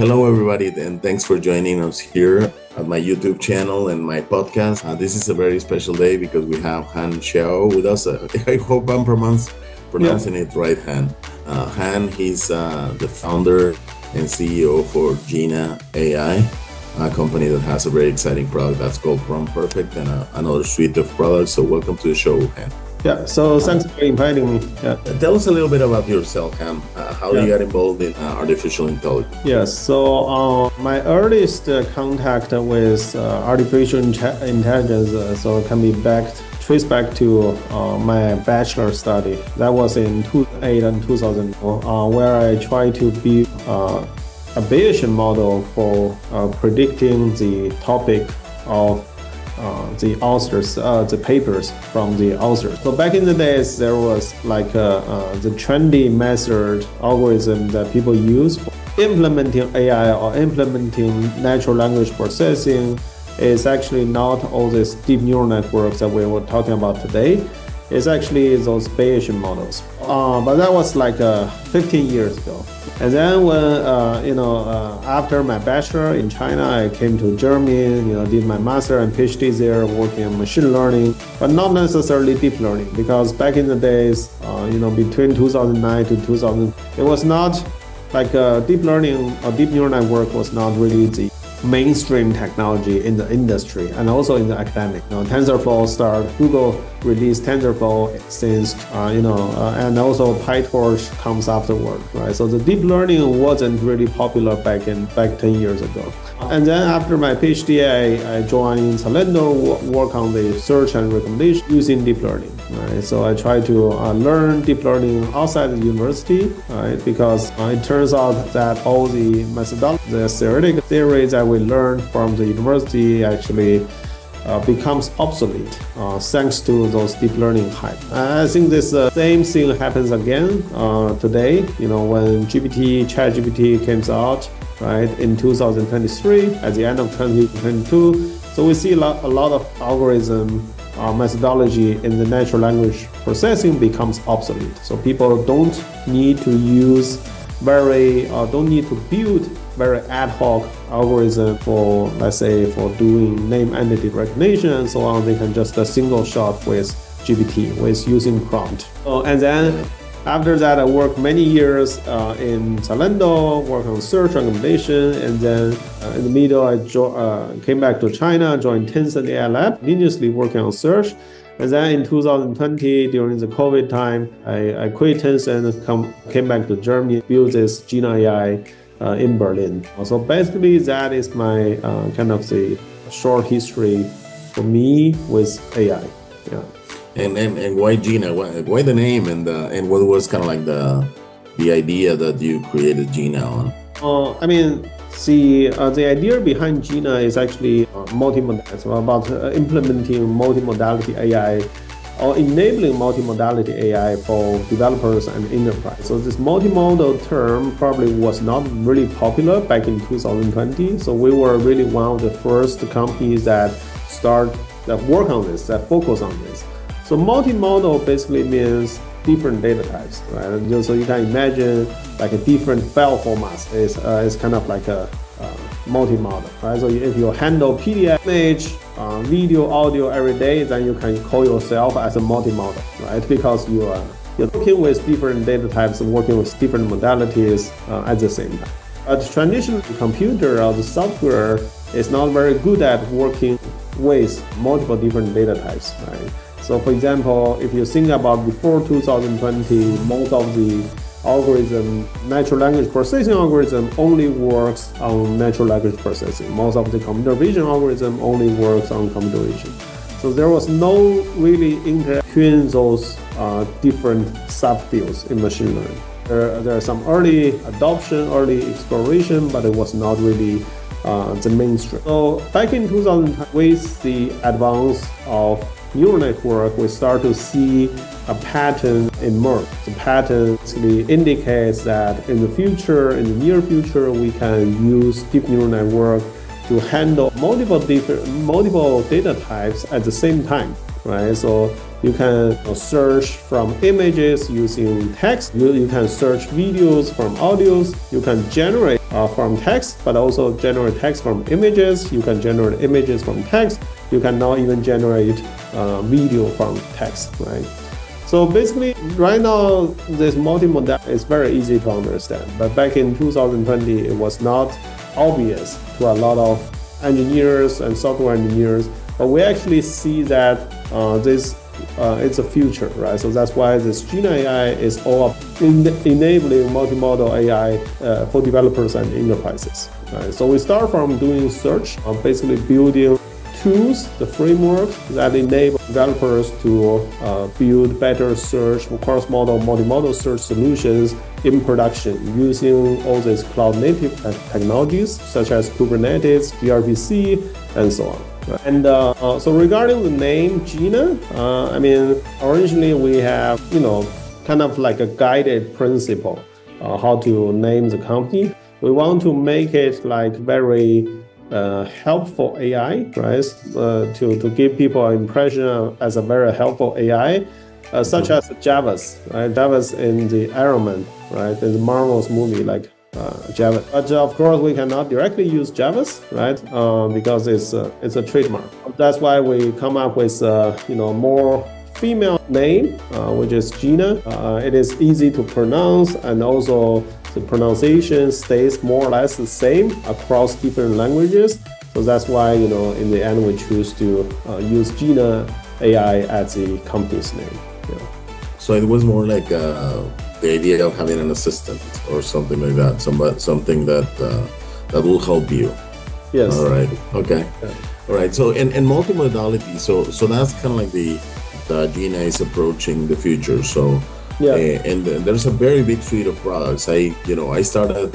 hello, everybody, and thanks for joining us here at my YouTube channel and my podcast. Uh, this is a very special day because we have Han Xiao with us. Uh, I hope I'm pronounce, pronouncing yeah. it right, Han. Uh, Han, he's uh, the founder and CEO for Jina AI, a company that has a very exciting product that's called Prompt Perfect and uh, another suite of products. So, welcome to the show, Han. Yeah, so thanks for inviting me. Yeah. Tell us a little bit about yourself, Han. Uh, how yeah. you got involved in uh, artificial intelligence? Yes, so uh, my earliest uh, contact with uh, artificial intelligence uh, so can be back traced back to my bachelor study. That was in 2008 and 2004, where I tried to build a Bayesian model for predicting the topic of uh, the authors, uh, the papers from the authors. So back in the days, there was like uh, uh, the trendy method algorithm that people use for implementing AI or implementing natural language processing. Is actually not all these deep neural networks that we were talking about today. It's actually those Bayesian models. Uh, but that was like 15 years ago. And then when uh, you know uh, after my bachelor in China, I came to Germany. You know, did my master and PhD there, working on machine learning, but not necessarily deep learning because back in the days, uh, you know, between 2009 to 2000, it was not like uh, deep learning or deep neural network was not really the mainstream technology in the industry and also in the academic. You know, TensorFlow started, Google released TensorFlow since, uh, you know, uh, and also PyTorch comes afterward, right? So the deep learning wasn't really popular back in back 10 years ago. And then after my PhD, I, I joined Zalando, work on the search and recommendation using deep learning, right? So I try to uh, learn deep learning outside the university, right? Because uh, it turns out that all the methodology, the theoretic theories that we learn from the university actually becomes obsolete uh, thanks to those deep learning hype. I think this uh, same thing happens again uh, today. You know, when GPT, ChatGPT comes out, right, in 2023, at the end of 2022, so we see a lot, a lot of algorithm uh, methodology in the natural language processing becomes obsolete. So people don't need to use very, uh, don't need to build very ad hoc algorithm for, let's say, for doing name entity recognition and so on. They can just a single shot with GPT, with using prompt. Uh, and then after that, I worked many years uh, in Zalando, worked on search recommendation, and then uh, in the middle, I uh, came back to China, joined Tencent AI Lab, continuously working on search. And then in 2020, during the COVID time, I, I quit Tencent, come, came back to Germany, built this Jina AI in Berlin. So basically, that is my uh, kind of the short history for me with AI. Yeah. And, and, and why Jina? Why, why the name and the, and what was kind of like the the idea that you created Jina on? Uh, I mean, the uh, the idea behind Jina is actually uh, multimodal. It's about uh, implementing multimodality AI or enabling multimodality AI for developers and enterprise. So this multimodal term probably was not really popular back in 2020. So we were really one of the first companies that start that work on this, that focus on this. So multimodal basically means different data types, right? So you can imagine like a different file formats is uh, is kind of like a uh, multimodal, right? So if you handle PDF, image, uh, video, audio every day, then you can call yourself as a multimodal, right? Because you are you're working with different data types, working with different modalities uh, at the same time. A traditional computer or the software is not very good at working with multiple different data types, right? So for example, if you think about before 2020, most of the algorithm, natural language processing algorithm only works on natural language processing. Most of the computer vision algorithm only works on computer vision. So there was no really interaction between those uh, different subfields in machine learning. There, there are some early adoption, early exploration, but it was not really uh, the mainstream. So back in 2000, with the advance of neural network, we start to see a pattern emerge. The pattern basically indicates that in the future, in the near future, we can use deep neural network to handle multiple different multiple data types at the same time, right? So You can search from images using text. You, you can search videos from audios. You can generate uh, from text, but also generate text from images. You can generate images from text. You can now even generate uh, video from text, right? So basically, right now, this multimodal is very easy to understand. But back in 2020, it was not obvious to a lot of engineers and software engineers. But we actually see that uh, this uh, it's a future, right? So that's why this Jina AI is all in enabling multimodal AI uh, for developers and enterprises. Right? So we start from doing search, uh, basically building tools, the framework that enable developers to uh, build better search, cross-model, multimodal search solutions in production using all these cloud-native technologies such as Kubernetes, gRPC, and so on. And uh, uh, so regarding the name Jina, uh, I mean, originally we have, you know, kind of like a guided principle uh, how to name the company. We want to make it like very uh, helpful AI, right? Uh, to, to give people an impression as a very helpful AI, uh, such mm-hmm. as Jarvis, right? Jarvis in the Iron Man, right? In the Marvel's movie, like uh, Java. But uh, of course, we cannot directly use Jarvis, right? Uh, because it's uh, it's a trademark. That's why we come up with uh, you know more female name, uh, which is Jina. it is easy to pronounce, and also the pronunciation stays more or less the same across different languages. So that's why you know in the end we choose to use Jina AI as the company's name. Yeah. So it was more like the idea of having an assistant or something like that, somebody, something that uh, that will help you. Yes. All right. Okay. Yeah. All right. So in, in multimodality, so so that's kind of like the the Jina is approaching the future. So yeah, uh, and there's a very big suite of products. I you know I started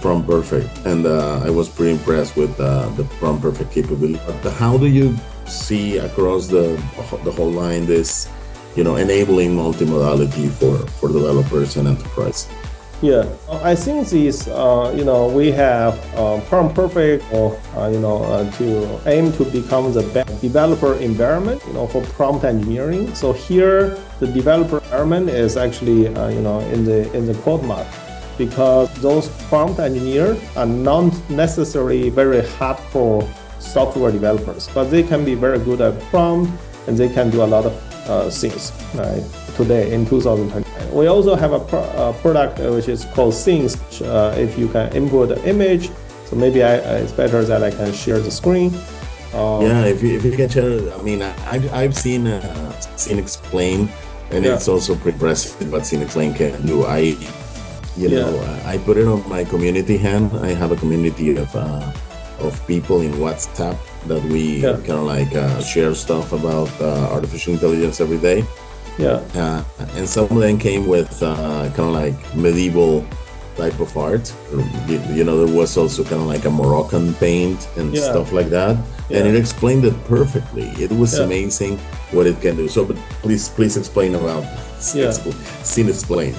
Prompt Perfect, and uh, I was pretty impressed with uh, the Prompt Perfect capability. But how do you see across the the whole line this you know, enabling multimodality for, for developers and enterprise. Yeah, I think this, uh, you know, we have uh, Prompt Perfect, or uh, you know, uh, to aim to become the best developer environment, you know, for prompt engineering. So here, the developer environment is actually, uh, you know, in the in the quote mark, because those prompt engineers are not necessarily very hardcore software developers, but they can be very good at prompt and they can do a lot of uh, things right, today in 2020. We also have a, pro a product which is called Things. Uh, if you can input an image, so maybe I, it's better that I can share the screen. Um, yeah, if you, if you can share, I mean, I, I've seen uh, SceneXplain, and yeah. it's also pretty impressive what SceneXplain can do. I, you yeah. know, I put it on my community hand. I have a community of uh, of people in WhatsApp that we yeah. kind of like uh, share stuff about uh, artificial intelligence every day. Yeah. Uh, and some of them came with uh, kind of like medieval type of art. You, you, know, there was also kind of like a Moroccan paint and yeah. stuff like that. Yeah. And it explained it perfectly. It was amazing what it can do. So, but please, please explain about yeah. SceneXplain.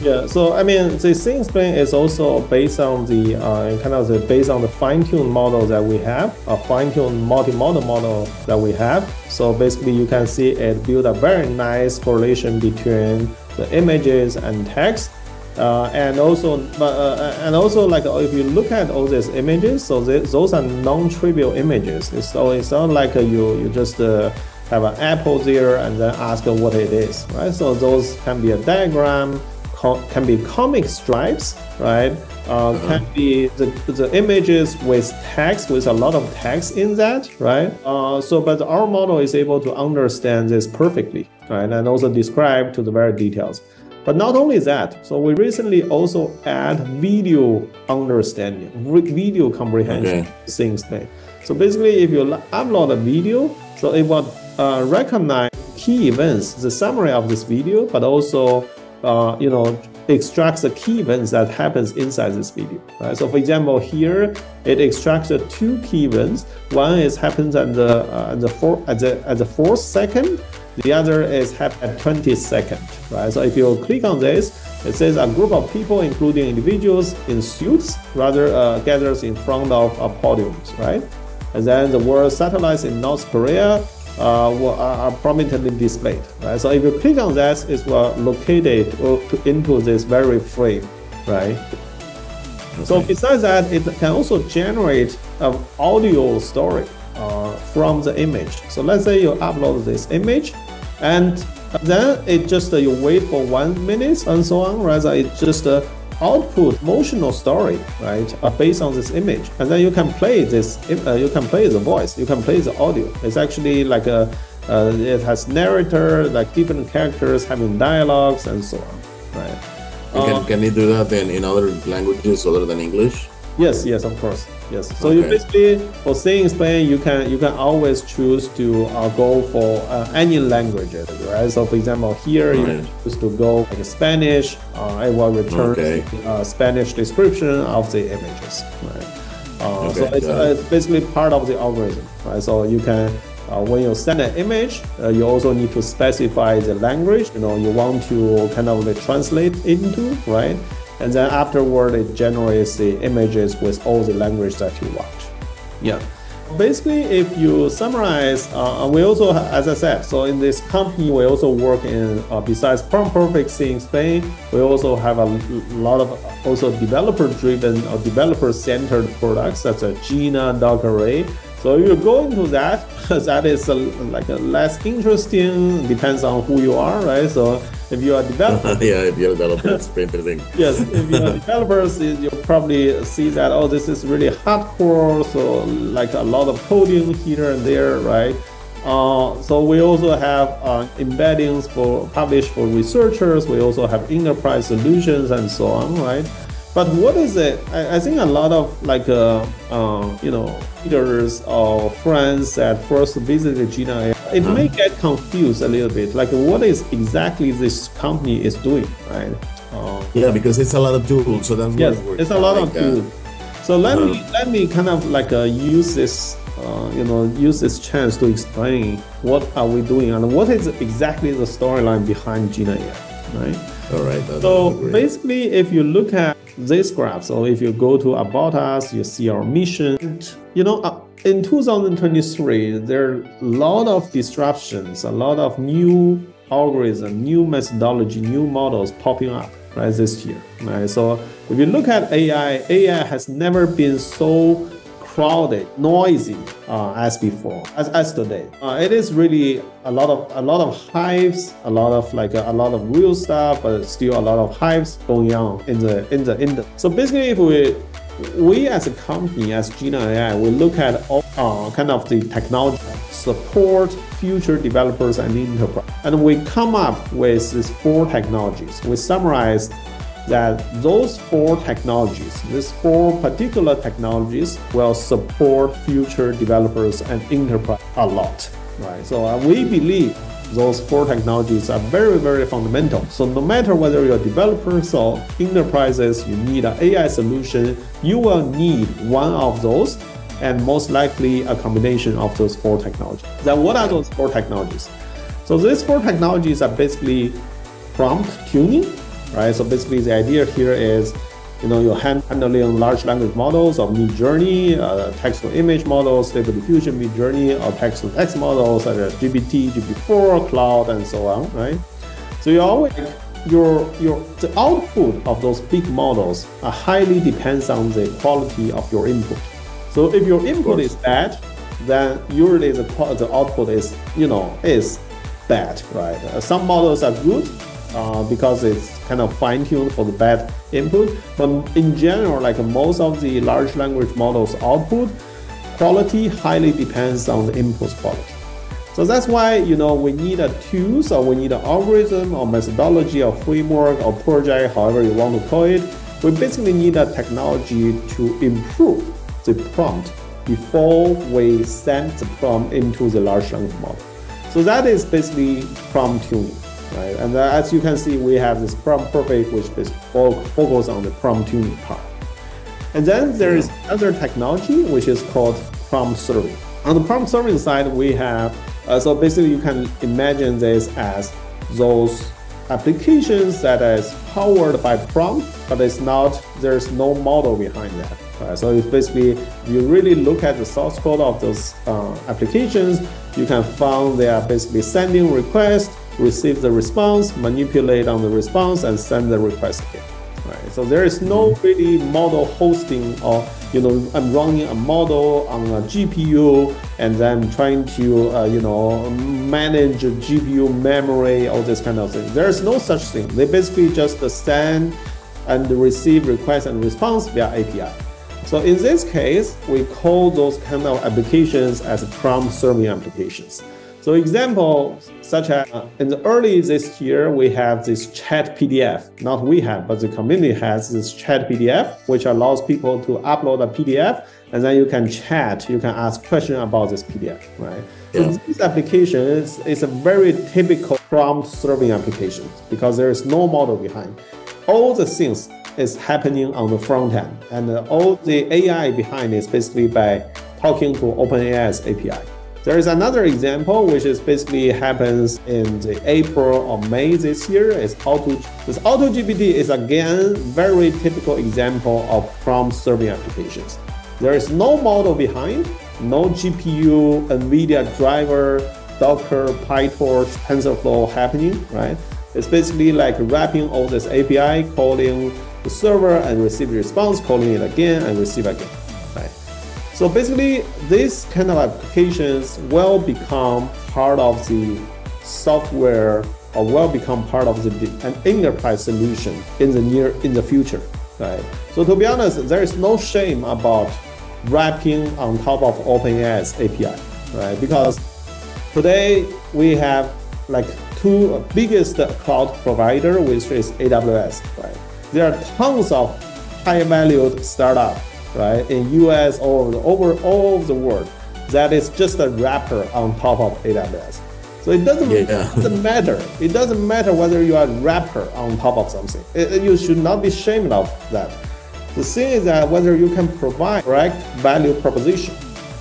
Yeah, so I mean, the SceneXplain is also based on the uh, kind of the based on the fine-tuned model that we have, a fine-tuned multimodal model that we have. So basically, you can see it build a very nice correlation between the images and text. Uh, and also, uh, and also, like if you look at all these images, so they, those are non-trivial images. So it's not like you you just uh, have an apple there and then ask what it is, right? So those can be a diagram, can be comic stripes, right? Uh, uh-huh. can be the, the images with text, with a lot of text in that, right? Uh, so, but our model is able to understand this perfectly, right? And also describe to the very details. But not only that, so we recently also add video understanding, video comprehension okay. things. So basically, if you upload a video, so it will uh, recognize key events, the summary of this video, but also uh, you know, extracts the key events that happens inside this video. Right? So for example, here it extracts the two key events. One is happens at the uh, the four at the at the fourth second. The other is happen at 20 second. Right? So if you click on this, it says a group of people, including individuals in suits, rather uh, gathers in front of a podiums. Right? And then the word satellites in North Korea uh, will, are prominently displayed. Right? So if you click on that, it will locate it into this very frame, right? Okay. So besides that, it can also generate an audio story uh, from the image. So let's say you upload this image, and then it just uh, you wait for one minute and so on. Rather, it just uh, output emotional story, right, uh, based on this image, and then you can play this. Uh, you can play the voice. You can play the audio. It's actually like a. Uh, it has narrator, like different characters having dialogues and so on, right? can, can you do that in, in other languages other than English? Yes, yes, of course. Yes. So okay. you basically for SceneXplain, you can you can always choose to uh, go for uh, any languages, right? So for example, here right. you can choose to go like Spanish. Uh, it will return okay. Uh, Spanish description of the images, right? Uh, okay, so it's, uh, it's, basically part of the algorithm, right? So you can. when you send an image, you also need to specify the language. You know, you want to kind of like, translate into, right? And then afterward it generates the images with all the language that you want. Yeah. Basically, if you summarize, uh, we also, as I said, so in this company, we also work in, uh, besides Prompt Perfect SceneXplain, we also have a lot of also developer-driven or developer-centered products such as Jina, Docker Array. So if you go into that, because that is a, like a less interesting, depends on who you are, right? So if you are developer, yeah, if you're a developer, it's interesting. yes, if you're developers, you'll probably see that oh, this is really hardcore. So like a lot of coding here and there, right? Uh, so we also have uh, embeddings for published for researchers. We also have enterprise solutions and so on, right? But what is it? I, I think a lot of like uh, uh, you know leaders or friends that first visited Jina, it may uh-huh. get confused a little bit. Like what is exactly this company is doing, right? Uh, yeah, because it's a lot of tools. So that's yes, it's a lot like of tools. So let uh, me let me kind of like uh, use this uh, you know use this chance to explain what are we doing and what is exactly the storyline behind Jina AI, right? All right. So basically, if you look at this graph, so if you go to About Us, you see our mission. You know, uh, in 2023, there are a lot of disruptions, a lot of new algorithm, new methodology, new models popping up right this year. Right. So if you look at AI, AI has never been so crowded, noisy uh, as before, as, as today. Uh, it is really a lot of a lot of hives, a lot of like a, a, lot of real stuff, but still a lot of hives going on in the in the in the. So basically, if we we as a company, as Jina AI, we look at all uh, kind of the technology support future developers and enterprise, and we come up with these four technologies. We summarize that those four technologies, these four particular technologies will support future developers and enterprise a lot, right? So uh, we believe those four technologies are very, very fundamental. So no matter whether you're developers or enterprises, you need an AI solution, you will need one of those and most likely a combination of those four technologies. Then what are those four technologies? So these four technologies are basically prompt tuning, right? So basically the idea here is, you know, you're handling large language models of Midjourney, uh, text to image models, stable diffusion Midjourney, or text to text models such as GPT, GPT-4, Claude, and so on, right? So you always your your the output of those big models are highly depends on the quality of your input. So if your input is bad, then usually the the output is you know is bad, right? Uh, some models are good, uh, because it's kind of fine-tuned for the bad input. But in general, like most of the large language models output, quality highly depends on the input quality. So that's why you know we need a tools or we need an algorithm or methodology or framework or project, however you want to call it. We basically need a technology to improve the prompt before we send the prompt into the large language model. So that is basically prompt tuning right? And as you can see, we have this prompt perfect, which is focused on the prompt tuning part. And then there is other technology, which is called prompt serving. On the prompt serving side, we have, uh, so basically you can imagine this as those applications that is powered by prompt, but it's not, there's no model behind that. Right? So it's basically, if you really look at the source code of those uh, applications, you can find they are basically sending requests, receive the response, manipulate on the response, and send the request again. Right? So there is no really model hosting or you know I'm running a model on a GPU and then trying to uh, you know manage GPU memory all this kind of thing. There is no such thing. They basically just send and receive request and response via API. So in this case, we call those kind of applications as prompt serving applications. So examples such as uh, in the early this year, we have this chat PDF. Not we have, but the community has this chat PDF, which allows people to upload a PDF and then you can chat, you can ask questions about this PDF, right? Yeah. So this application is, is a very typical prompt serving application because there is no model behind. All the things is happening on the front end and all the AI behind is basically by talking to OpenAI's API. There is another example which is basically happens in the April or May this year. Is Auto this AutoGPT is again very typical example of prompt serving applications. There is no model behind, no GPU, NVIDIA driver, Docker, PyTorch, TensorFlow happening, right? It's basically like wrapping all this API, calling the server and receive response, calling it again and receive again. So basically, these kind of applications will become part of the software or will become part of the an enterprise solution in the near in the future, right? So to be honest, there is no shame about wrapping on top of OpenAI's API, right? Because today we have like two biggest cloud provider, which is AWS, right? There are tons of high valued startup right? In US or over all over the world, that is just a wrapper on top of AWS. So it doesn't, yeah. doesn't matter. It doesn't matter whether you are a wrapper on top of something. It, you should not be ashamed of that. The thing is that whether you can provide correct value proposition,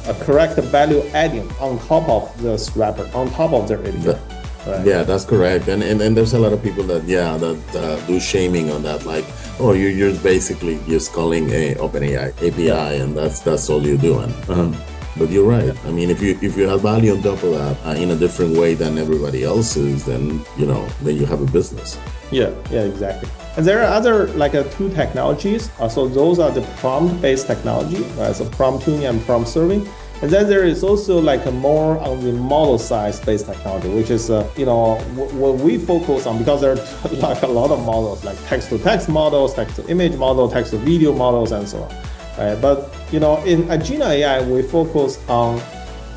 a correct value adding on top of this wrapper, on top of their API. Right. Yeah, that's correct. And, and and there's a lot of people that yeah that uh, do shaming on that. Like, oh, you're, you're basically just calling a OpenAI API, and that's that's all you're doing. Um, but you're right. I mean, if you if you have value on top of that uh, in a different way than everybody else's, then you know then you have a business. Yeah, yeah, exactly. And there are other like uh, two technologies. Uh, so those are the prompt-based technology, right? So prompt tuning and prompt serving. And then there is also like a more on the model size based technology, which is, uh, you know, what we focus on because there are like a lot of models, like text to text models, text to image model, text to video models, and so on. Right? But, you know, in Agena AI, we focus on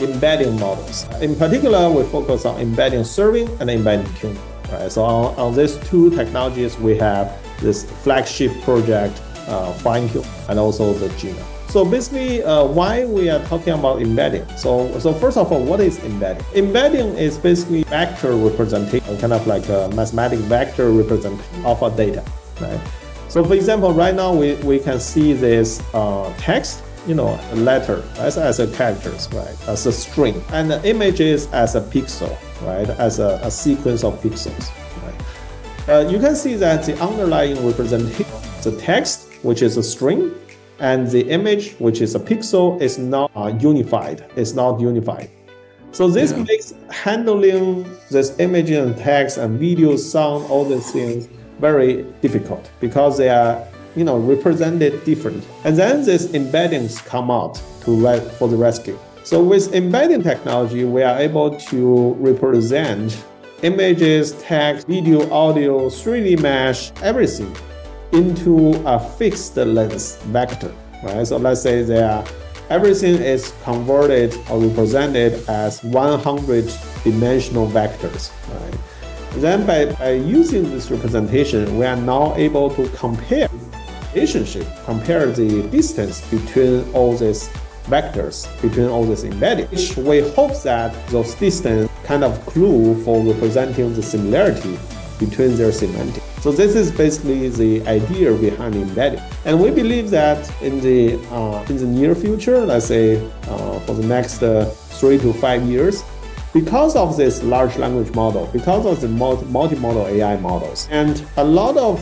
embedding models. In particular, we focus on embedding serving and embedding tuning. Right? So on, on these two technologies, we have this flagship project, uh, Finetuner, and also the Jina. So basically, uh, why we are talking about embedding? So, so first of all, what is embedding? Embedding is basically vector representation, kind of like a mathematical vector representation of a data, right? So for example, right now we, we can see this uh, text, you know, a letter as, as a characters, right? As a string, and the images as a pixel, right? As a, a sequence of pixels, right? Uh, you can see that the underlying representation, the text, which is a string, and the image, which is a pixel, is not uh, unified. It's not unified. So this yeah. makes handling this image and text and video, sound, all these things very difficult because they are, you know, represented different. And then these embeddings come out to for the rescue. So with embedding technology, we are able to represent images, text, video, audio, 3D mesh, everything into a fixed length vector, right? So let's say there, everything is converted or represented as 100 dimensional vectors, right? Then by, by using this representation, we are now able to compare relationship, compare the distance between all these vectors, between all these embeddings, which we hope that those distance kind of clue for representing the similarity between their semantics. So this is basically the idea behind embedding. And we believe that in the uh, in the near future, let's say uh, for the next uh, three to five years, because of this large language model, because of the multimodal AI models, and a lot of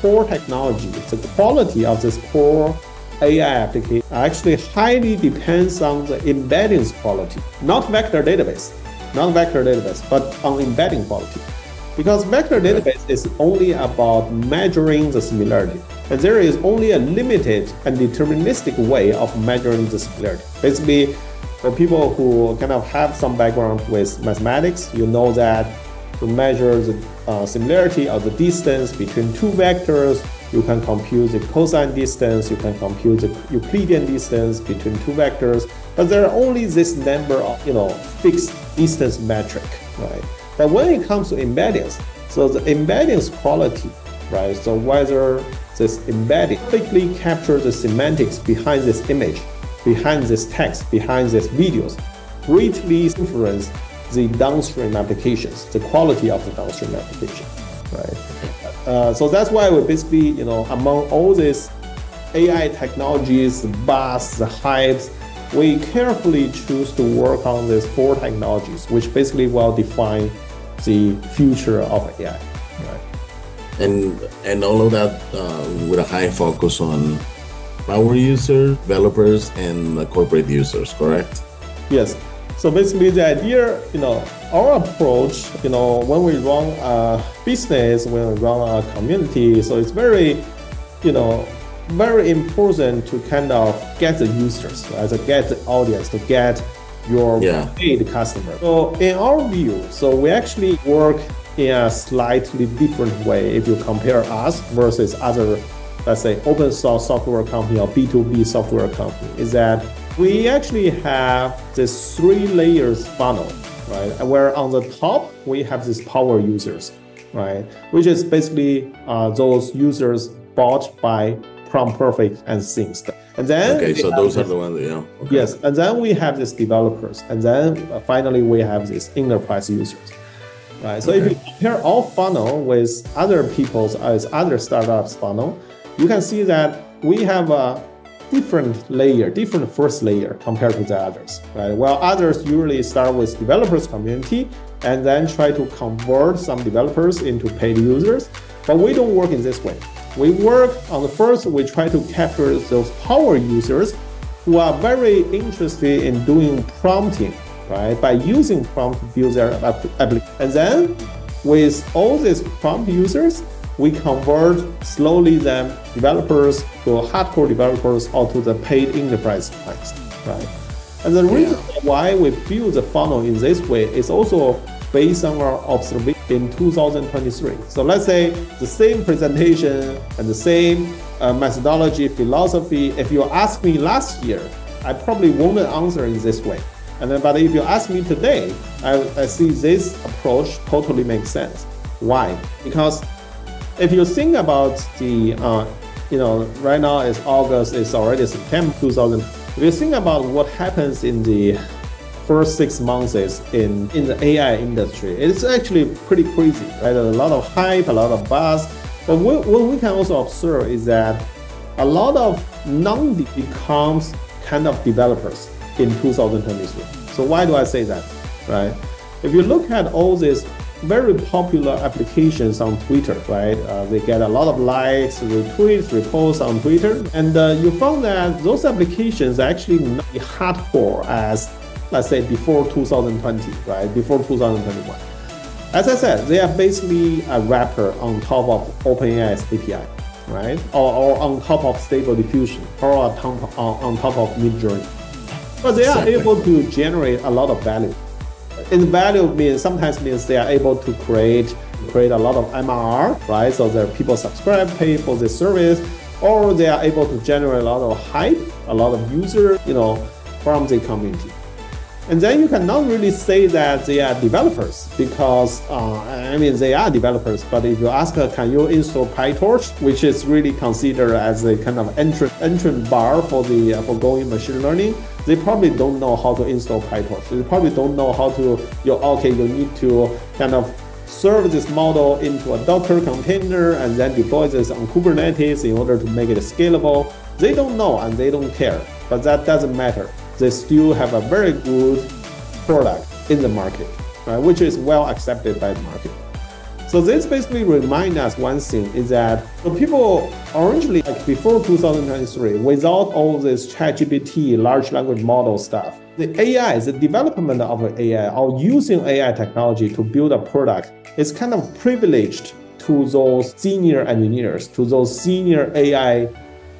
core technology, the quality of this core AI application actually highly depends on the embeddings quality, not vector database, not vector database, but on embedding quality. Because vector database is only about measuring the similarity. And there is only a limited and deterministic way of measuring the similarity. Basically, for people who kind of have some background with mathematics, you know that to measure the uh, similarity of the distance between two vectors, you can compute the cosine distance, you can compute the Euclidean distance between two vectors, but there are only this number of you know fixed distance metric, right? But when it comes to embeddings, so the embeddings quality, right? So whether this embedding quickly captures the semantics behind this image, behind this text, behind these videos, greatly influence the downstream applications, the quality of the downstream application, right? Uh, so that's why we basically, you know, among all these AI technologies, the buzz, the hypes, we carefully choose to work on these four technologies, which basically will define the future of AI. Right? And and all of that uh, with a high focus on power users, developers, and corporate users, correct? Yes. So basically, the idea, you know, our approach, you know, when we run a business, when we run a community, so it's very, you know, very important to kind of get the users, right? To get the audience, to get your yeah. paid customer. So in our view, so we actually work in a slightly different way if you compare us versus other, let's say, open source software company or B2B software company, is that we actually have this three layers funnel, right? Where on the top, we have these power users, right? Which is basically uh, those users bought by PromptPerfect and Things. And then okay, so those this, are the ones, yeah. Okay. Yes, and then we have these developers, and then uh, finally we have these enterprise users. Right. So okay. if you compare our funnel with other people's as other startups funnel, you can see that we have a different layer, different first layer compared to the others. Right. While others usually start with developers community and then try to convert some developers into paid users, but we don't work in this way. We work on the first, we try to capture those power users who are very interested in doing prompting, right? By using prompt to build their application. And then with all these prompt users, we convert slowly them developers to hardcore developers or to the paid enterprise clients, right? And the reason why we build the funnel in this way is also based on our observation in 2023. So let's say the same presentation and the same uh, methodology, philosophy. If you ask me last year, I probably won't answer in this way. And then, but if you ask me today, I, I see this approach totally makes sense. Why? Because if you think about the, uh, you know, right now it's August, it's already September 2000. If you think about what happens in the first six months in, in the AI industry. It's actually pretty crazy, right? A lot of hype, a lot of buzz. But what, what we can also observe is that a lot of non becomes kind of developers in 2023. So why do I say that, right? If you look at all these very popular applications on Twitter, right? Uh, they get a lot of likes, retweets, reposts on Twitter, and uh, you found that those applications are actually not hardcore as let's say before 2020, right? Before 2021. As I said, they are basically a wrapper on top of OpenAI's API, right? Or, or on top of Stable Diffusion, or on top, on top of Midjourney. But they are able to generate a lot of value. And value means sometimes means they are able to create create a lot of MRR, right? So that people subscribe, pay for the service, or they are able to generate a lot of hype, a lot of user, you know, from the community. And then you cannot really say that they are developers because, uh, I mean, they are developers. But if you ask, uh, can you install PyTorch, which is really considered as a kind of entrance entrance bar for the uh, for going machine learning, they probably don't know how to install PyTorch. They probably don't know how to. You okay, you need to kind of serve this model into a Docker container and then deploy this on Kubernetes in order to make it scalable. They don't know and they don't care, but that doesn't matter they still have a very good product in the market, right, which is well accepted by the market. So this basically reminds us one thing is that the people originally, like before 2023, without all this ChatGPT, large language model stuff, the AI, the development of AI or using AI technology to build a product is kind of privileged to those senior engineers, to those senior AI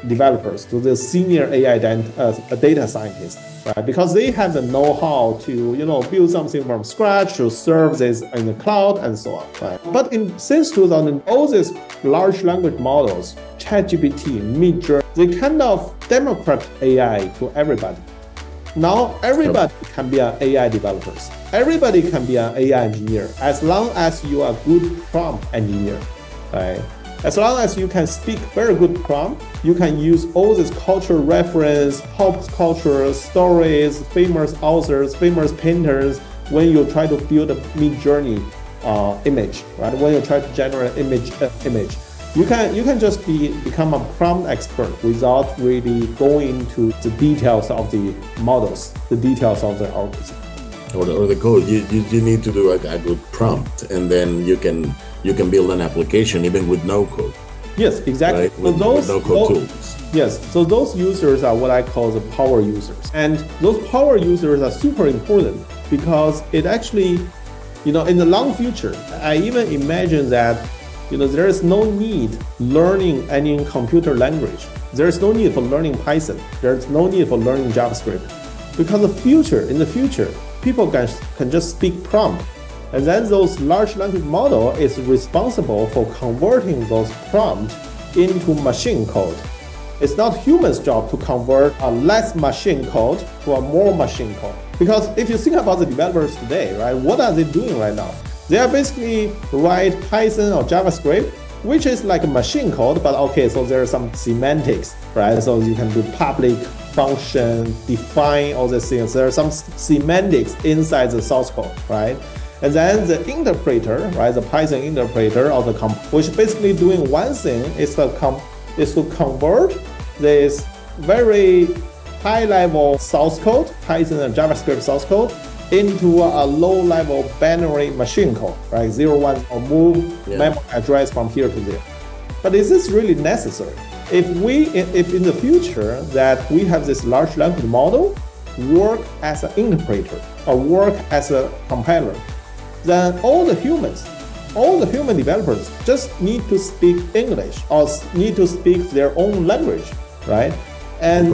developers, to the senior AI uh, data scientists right? Because they have the know-how to, you know, build something from scratch to serve this in the cloud and so on, right? But in since 2000, all these large language models, ChatGPT, Midjourney, they kind of democrat AI to everybody. Now everybody can be an AI developers. Everybody can be an AI engineer as long as you are a good prompt engineer, right? As long as you can speak very good prompt, you can use all this cultural reference, pop culture, stories, famous authors, famous painters when you try to build a Midjourney uh, image, right? When you try to generate image uh, image. You can you can just be become a prompt expert without really going to the details of the models, the details of the algorithm. Or the, or the code. You, you, you need to do a good prompt, and then you can you can build an application even with no code. Yes, exactly. Right? With, so those, no code those, tools. Yes, so those users are what I call the power users. And those power users are super important because it actually, you know, in the long future, I even imagine that, you know, there is no need learning any computer language. There is no need for learning Python. There's no need for learning JavaScript. Because the future, in the future, people can, can just speak prompt and then those large language model is responsible for converting those prompts into machine code. It's not human's job to convert a less machine code to a more machine code. Because if you think about the developers today, right, what are they doing right now? They are basically write Python or JavaScript, which is like a machine code, but okay, so there are some semantics, right? So you can do public function, define all these things. There are some semantics inside the source code, right? And then the interpreter, right, the Python interpreter of the comp, which basically doing one thing is to com is to convert this very high level source code, Python and JavaScript source code, into a low level binary machine code, right? Zero one or move yeah. memory address from here to there. But is this really necessary? If we, if in the future that we have this large language model work as an interpreter or work as a compiler, then all the humans, all the human developers just need to speak English or need to speak their own language, right? And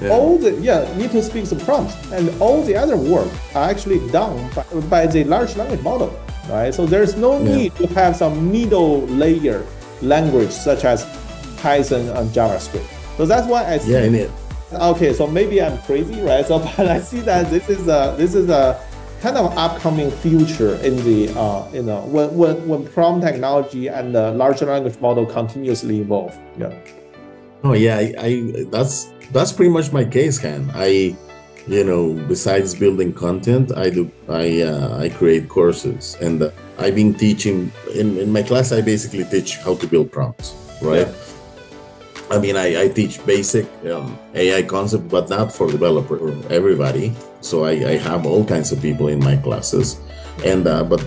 yeah. all the yeah need to speak the prompts, and all the other work are actually done by, by the large language model, right? So there's no yeah. need to have some middle layer language such as Python and JavaScript. So that's why I see. Yeah, Okay, so maybe I'm crazy, right? So, but I see that this is a this is a kind of upcoming future in the uh, you know when, when when prompt technology and the large language model continuously evolve. Yeah. Oh yeah, I, I that's that's pretty much my case, Ken. I you know besides building content, I do I uh, I create courses and uh, I've been teaching in in my class. I basically teach how to build prompts, right? Yeah. I mean, I, I teach basic um, AI concept, but not for developer, everybody. So I, I have all kinds of people in my classes, and uh, but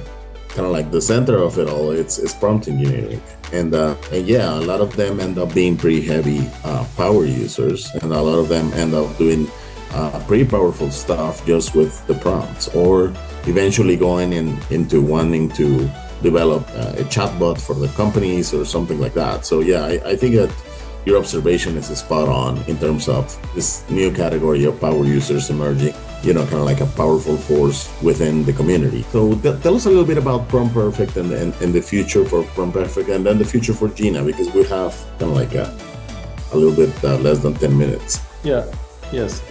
kind of like the center of it all, it's, it's prompt engineering, and uh, and yeah, a lot of them end up being pretty heavy uh, power users, and a lot of them end up doing uh, pretty powerful stuff just with the prompts, or eventually going in into wanting to develop uh, a chatbot for the companies or something like that. So yeah, I, I think that your observation is spot on in terms of this new category of power users emerging, you know, kind of like a powerful force within the community. So th- tell us a little bit about Prompt Perfect and, and, and the future for Prompt Perfect and then the future for Jina, because we have kind of like a, a little bit uh, less than 10 minutes. Yeah, yes.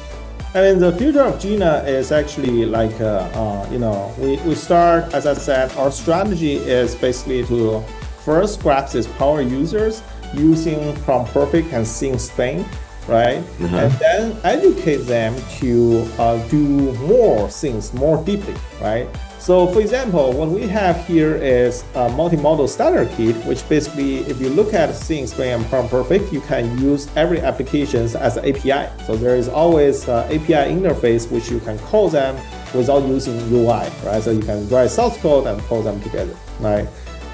I mean, the future of Jina is actually like, uh, uh, you know, we, we start, as I said, our strategy is basically to first grab these power users using Prompt Perfect and SceneXplain, right? Uh-huh. And then educate them to uh, do more things more deeply, right? So for example, what we have here is a multimodal starter kit, which basically, if you look at things and Prompt Perfect, you can use every applications as an API. So there is always an API interface which you can call them without using UI, right? So you can write source code and call them together, right?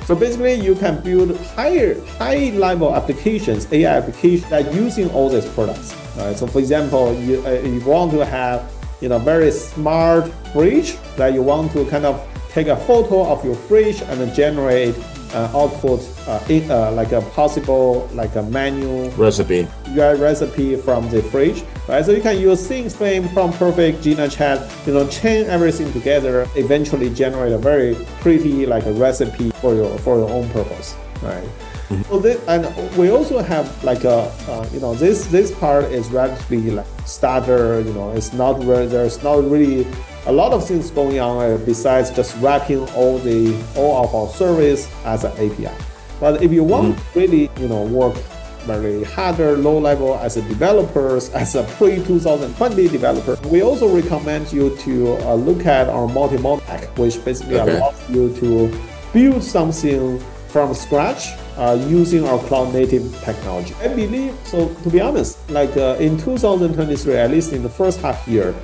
So basically, you can build higher, high-level applications, AI applications that using all these products. Right? So for example, you, uh, you want to have you know very smart fridge that you want to kind of take a photo of your fridge and generate uh, output uh, in, uh, like a possible like a menu. Recipe. Your recipe from the fridge right? So you can use things, frame from perfect Jina chat you know chain everything together eventually generate a very pretty like a recipe for your for your own purpose right? Mm-hmm. so this, and we also have like a uh, you know this this part is relatively like starter you know it's not where there's not really a lot of things going on uh, besides just wrapping all the all of our service as an API. But if you want mm-hmm. really, you know, work very harder, low level as a developers, as a pre-2020 developer, we also recommend you to uh, look at our multi-modal stack, which basically okay. allows you to build something from scratch uh, using our cloud native technology. I believe, so to be honest, like uh, in 2023, at least in the first half year,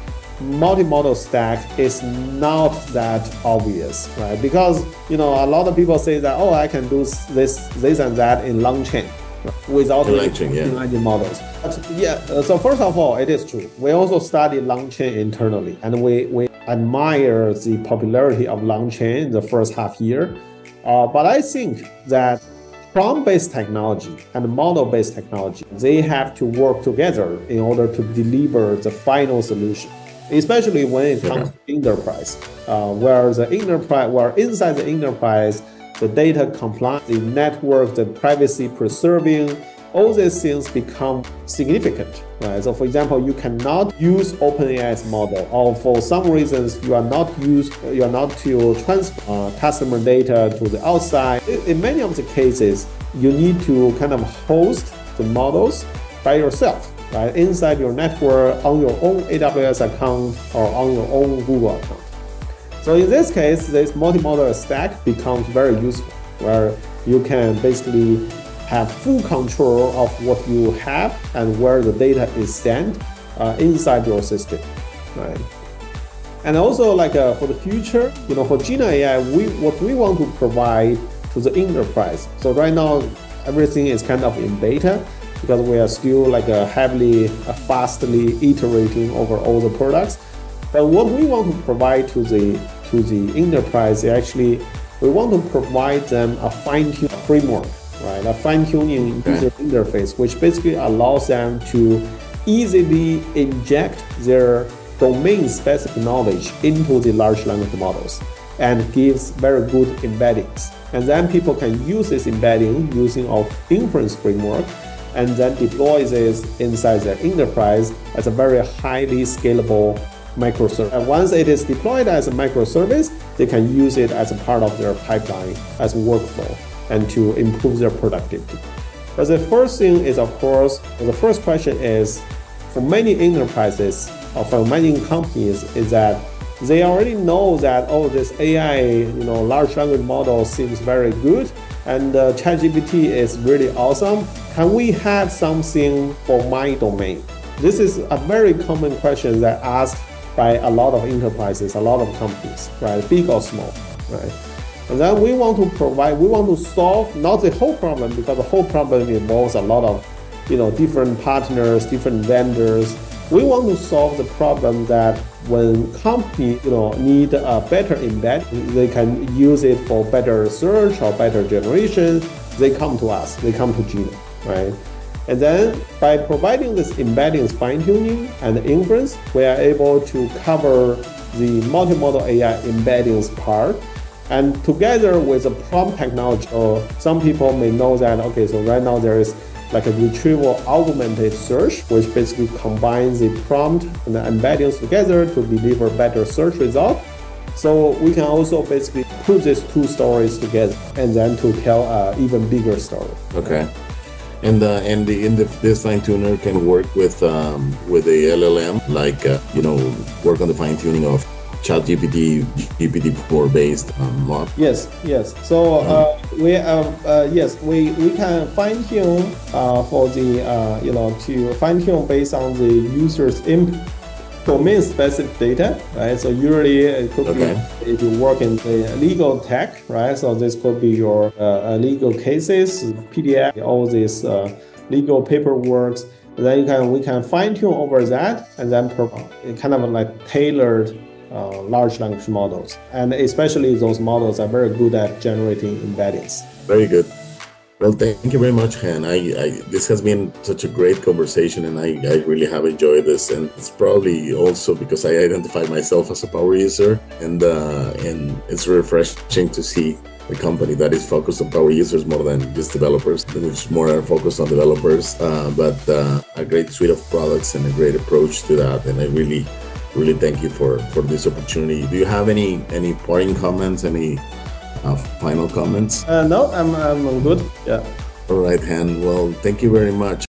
multi-modal stack is not that obvious, right? Because you know a lot of people say that oh I can do this this and that in LangChain without chain, yeah. models. But yeah, uh, so first of all, it is true. We also study LangChain internally, and we we admire the popularity of LangChain in the first half year. Uh, but I think that prompt-based technology and model-based technology, they have to work together in order to deliver the final solution especially when it comes to enterprise, uh, where the enterprise, where inside the enterprise, the data compliance, the network, the privacy preserving, all these things become significant, right? So for example, you cannot use OpenAI's model, or for some reasons you are not use you are not to transfer uh, customer data to the outside. In many of the cases, you need to kind of host the models by yourself right, inside your network on your own AWS account or on your own Google account. So in this case, this multi-modal stack becomes very useful, where you can basically have full control of what you have and where the data is sent uh, inside your system, right? And also, like uh, for the future, you know, for Jina AI, we what we want to provide to the enterprise. So right now, everything is kind of in beta because we are still like a heavily, a fastly iterating over all the products. But what we want to provide to the to the enterprise is actually we want to provide them a fine-tuned framework, right? A fine-tuning okay. user interface, which basically allows them to easily inject their domain-specific knowledge into the large language models and gives very good embeddings. And then people can use this embedding using our inference framework and then deploy this inside their enterprise as a very highly scalable microservice. And once it is deployed as a microservice, they can use it as a part of their pipeline as workflow and to improve their productivity. But the first thing is, of course, the first question is for many enterprises or for many companies is that they already know that oh this AI you know large language model seems very good and uh, ChatGPT is really awesome. Can we have something for my domain? This is a very common question that asked by a lot of enterprises, a lot of companies, right, big or small, right? And then we want to provide, we want to solve not the whole problem because the whole problem involves a lot of, you know, different partners, different vendors. We want to solve the problem that when company you know need a better embed, they can use it for better search or better generation. They come to us. They come to Jina, right? And then by providing this embeddings fine tuning and inference, we are able to cover the multimodal AI embeddings part. And together with the prompt technology, some people may know that okay, so right now there is like a retrieval augmented search, which basically combines the prompt and the embeddings together to deliver better search result. So we can also basically put these two stories together and then to tell an even bigger story. Okay. And uh, and the, and the, this Finetuner can work with um, with the LLM, like uh, you know, work on the fine tuning of ChatGPT GPT-4 based um, model. Yes, yes. So uh, we uh, uh, yes we, we can fine tune uh, for the uh, you know to fine tune based on the user's input. Domain specific data, right? So usually it could okay. be if you work in the legal tech, right? So this could be your uh, legal cases, PDF, all these uh, legal paperwork. Then you can we can fine tune over that and then kind of like tailored uh, large language models. And especially those models are very good at generating embeddings. Very good. Well, thank you very much, Han. I, I, this has been such a great conversation, and I, I really have enjoyed this. And it's probably also because I identify myself as a power user, and uh, and it's refreshing to see a company that is focused on power users more than just developers, which more focused on developers, uh, but uh, a great suite of products and a great approach to that. And I really, really thank you for for this opportunity. Do you have any any parting comments? Any uh, final comments? Uh, no, I'm, I'm good. Yeah. All right, Han. Well, thank you very much.